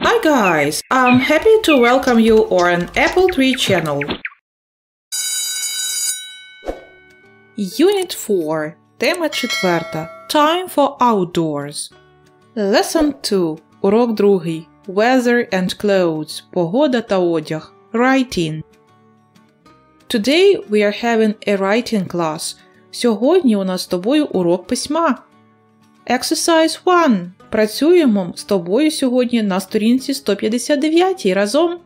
Hi guys, I'm happy to welcome you on Apple Tree channel. Unit 4. Тема 4. Time for outdoors. Lesson 2. Урок 2. Weather and clothes. Погода та одяг. Writing. Today we are having a writing class. Сьогодні у нас з тобою урок письма. Exercise 1. Працюємо з тобою сьогодні на сторінці 159 разом.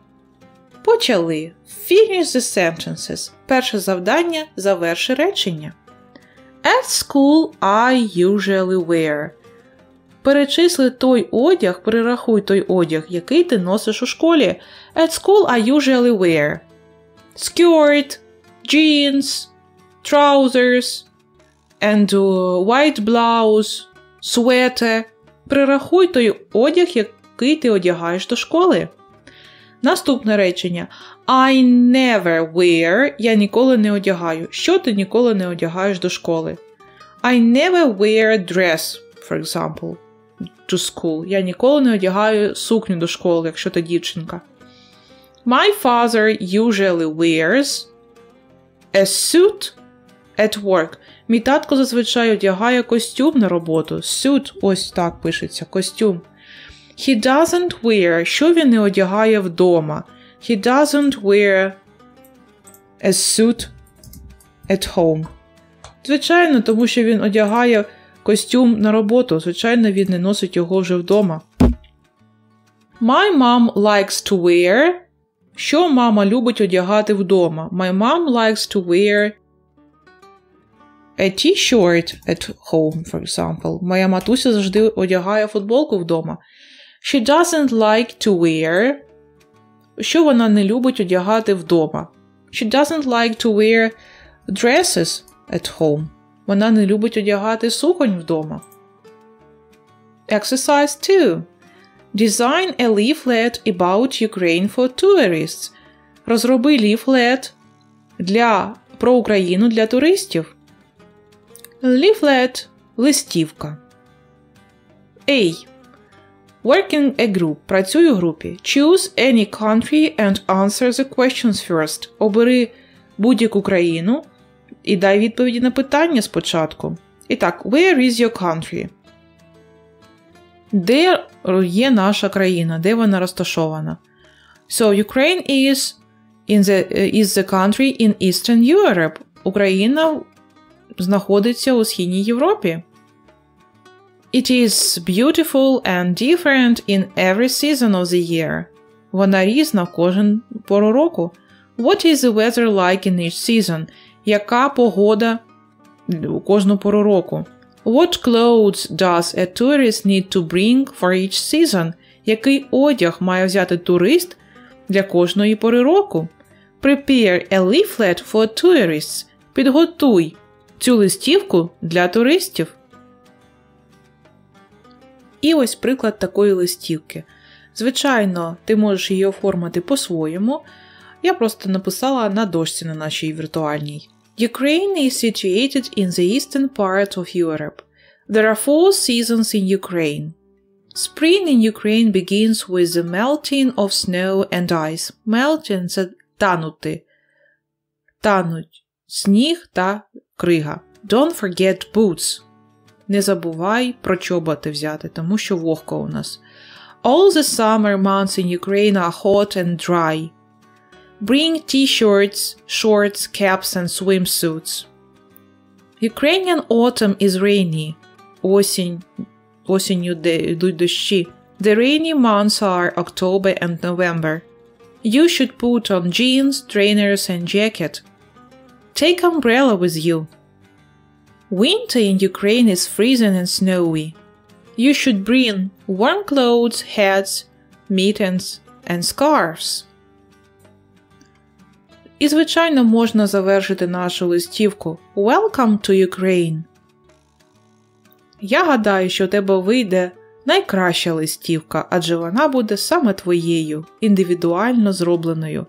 Почали. Finish the sentences. Перше завдання заверши речення. At school I usually wear. Перечисли той одяг, перерахуй той одяг, який ти носиш у школі. At school I usually wear skirt, jeans, trousers, and uh, white blouse, sweater. Прирахуй той одяг, який ти одягаєш до школи. Наступне речення. I never wear. Я ніколи не одягаю. Що ти ніколи не одягаєш до школи? I never wear dress, for example, to school. Я ніколи не одягаю сукню до школи, якщо ти дівчинка. My father usually wears a suit at work. Мій татко зазвичай одягає костюм на роботу. Suit, ось так пишеться, костюм. He doesn't wear, що він не одягає вдома. He doesn't wear a suit at home. Звичайно, тому що він одягає костюм на роботу. Звичайно, він не носить його вже вдома. My mom likes to wear. Що мама любить одягати вдома? My mom likes to wear a t-shirt at home, for example. Моя матуся завжди одягає футболку вдома. She doesn't like to wear. Що вона не любить одягати вдома? She doesn't like to wear dresses at home. Вона не любить одягати суконь вдома. Exercise 2. Design a leaflet about Ukraine for tourists. Розроби ліфлет для, про Україну для туристів. Leaflet – листівка. A. Working a group. Працюй у групі. Choose any country and answer the questions first. Обери будь-яку країну і дай відповіді на питання спочатку. І так, where is your country? Де є наша країна? Де вона розташована? So, Ukraine is in the, is the country in Eastern Europe. Україна знаходиться у Східній Європі. It is beautiful and different in every season of the year. Вона різна в кожен пору року. What is the weather like in each season? Яка погода у кожну пору року? What clothes does a tourist need to bring for each season? Який одяг має взяти турист для кожної пори року? Prepare a leaflet for tourists. Підготуй цю листівку для туристів. І ось приклад такої листівки. Звичайно, ти можеш її оформити по-своєму. Я просто написала на дошці на нашій віртуальній. Ukraine is situated in the eastern part of Europe. There are four seasons in Ukraine. Spring in Ukraine begins with the melting of snow and ice. Melting – це танути. Тануть сніг та крига. Don't forget boots. Не забувай про чоботи взяти, тому що вогко у нас. All the summer months in Ukraine are hot and dry. Bring t-shirts, shorts, caps and swimsuits. Ukrainian autumn is rainy. Осінь. Осінню йдуть дощі. The rainy months are October and November. You should put on jeans, trainers and jacket. Take umbrella with you. Winter in Ukraine is freezing and snowy. You should bring warm clothes, hats, mittens and scarves. І, звичайно, можна завершити нашу листівку Welcome to Ukraine. Я гадаю, що у тебе вийде найкраща листівка, адже вона буде саме твоєю, індивідуально зробленою.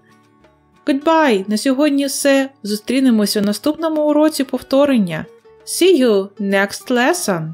Goodbye! На сьогодні все. Зустрінемося у наступному уроці повторення. See you next lesson!